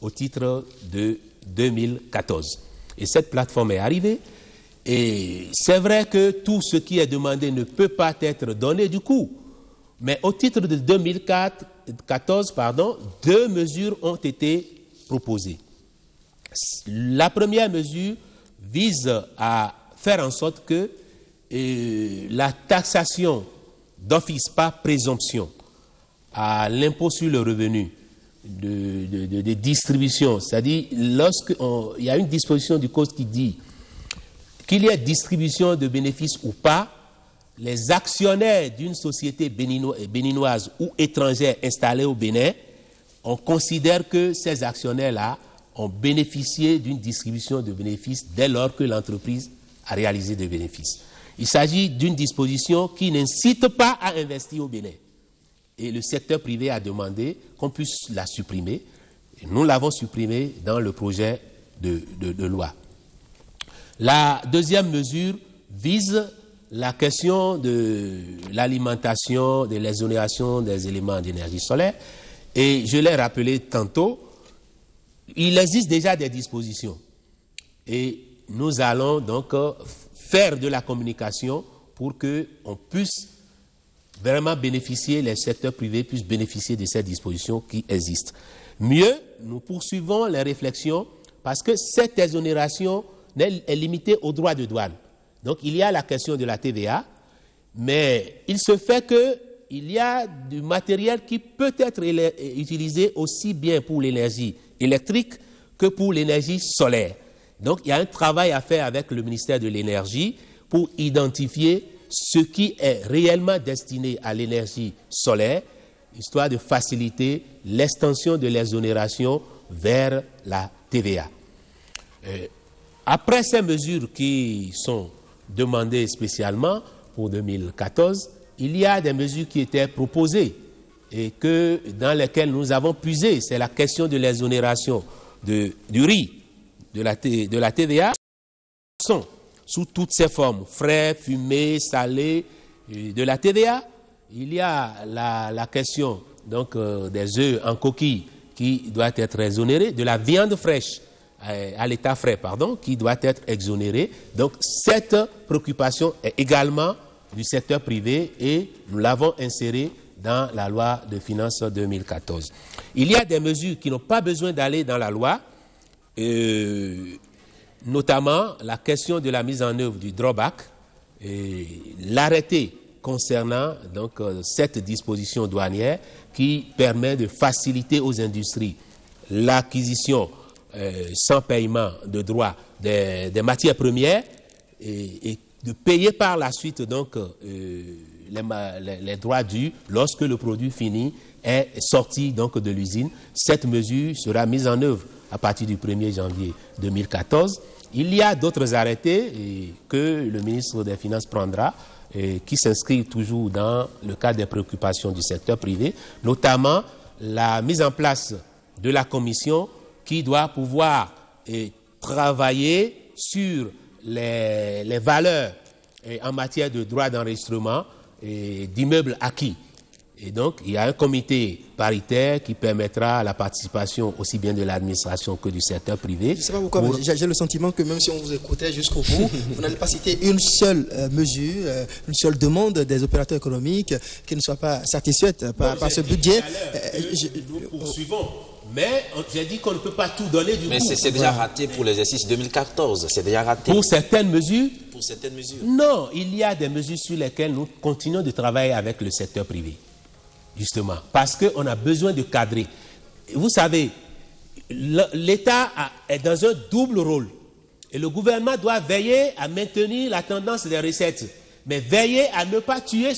au titre de 2014. Et cette plateforme est arrivée. Et c'est vrai que tout ce qui est demandé ne peut pas être donné du coup. Mais au titre de 2014, pardon, deux mesures ont été proposées. La première mesure vise à faire en sorte que euh, la taxation d'office par présomption à l'impôt sur le revenu de, distribution, c'est-à-dire lorsqu'il y a une disposition du Code qui dit qu'il y ait distribution de bénéfices ou pas, les actionnaires d'une société béninoise ou étrangère installée au Bénin, on considère que ces actionnaires-là ont bénéficié d'une distribution de bénéfices dès lors que l'entreprise a réalisé des bénéfices. Il s'agit d'une disposition qui n'incite pas à investir au Bénin. Et le secteur privé a demandé qu'on puisse la supprimer. nous l'avons supprimée dans le projet de, loi. La deuxième mesure vise la question de l'alimentation, de l'exonération des éléments d'énergie solaire. Et je l'ai rappelé tantôt, il existe déjà des dispositions. Et nous allons donc faire de la communication pour qu'on puisse vraiment bénéficier, les secteurs privés puissent bénéficier de ces dispositions qui existent. Mieux, nous poursuivons les réflexions parce que cette exonération est limitée aux droits de douane. Donc il y a la question de la TVA, mais il se fait qu'il y a du matériel qui peut être utilisé aussi bien pour l'énergie électrique que pour l'énergie solaire. Donc il y a un travail à faire avec le ministère de l'Énergie pour identifier ce qui est réellement destiné à l'énergie solaire, histoire de faciliter l'extension de l'exonération vers la TVA. Euh, après ces mesures qui sont demandées spécialement pour 2014, il y a des mesures qui étaient proposées et que, dans lesquelles nous avons puisé. C'est la question de l'exonération du riz, de la, de la TVA, sous toutes ses formes, frais, fumés, salés, de la TVA. Il y a la, question donc, euh, des œufs en coquille qui doit être exonérée, de la viande fraîche euh, à l'état frais, pardon, qui doit être exonérée. Donc cette préoccupation est également du secteur privé et nous l'avons insérée dans la loi de finances 2014. Il y a des mesures qui n'ont pas besoin d'aller dans la loi. Euh, notamment la question de la mise en œuvre du drawback et l'arrêté concernant donc euh, cette disposition douanière qui permet de faciliter aux industries l'acquisition euh, sans paiement de droits des, matières premières et, de payer par la suite donc euh, les, les, droits dus lorsque le produit fini est sorti donc de l'usine. Cette mesure sera mise en œuvre à partir du 1er janvier 2014. Il y a d'autres arrêtés que le ministre des Finances prendra qui s'inscrivent toujours dans le cadre des préoccupations du secteur privé, notamment la mise en place de la commission qui doit pouvoir travailler sur les, valeurs en matière de droits d'enregistrement d'immeubles acquis. Et donc, il y a un comité paritaire qui permettra la participation aussi bien de l'administration que du secteur privé. Je sais pas pourquoi, j'ai le sentiment que même si on vous écoutait jusqu'au bout, vous n'allez pas citer une seule euh, mesure, euh, une seule demande des opérateurs économiques qui ne soit pas satisfaite par, ce budget. Euh, nous poursuivons. Mais j'ai dit qu'on ne peut pas tout donner du Mais c'est déjà raté pour l'exercice 2014. C'est déjà raté. Pour certaines mesures Pour certaines mesures. Non, il y a des mesures sur lesquelles nous continuons de travailler avec le secteur privé justement, parce qu'on a besoin de cadrer. Vous savez, l'État est dans un double rôle. Et le gouvernement doit veiller à maintenir la tendance des recettes, mais veiller à ne pas tuer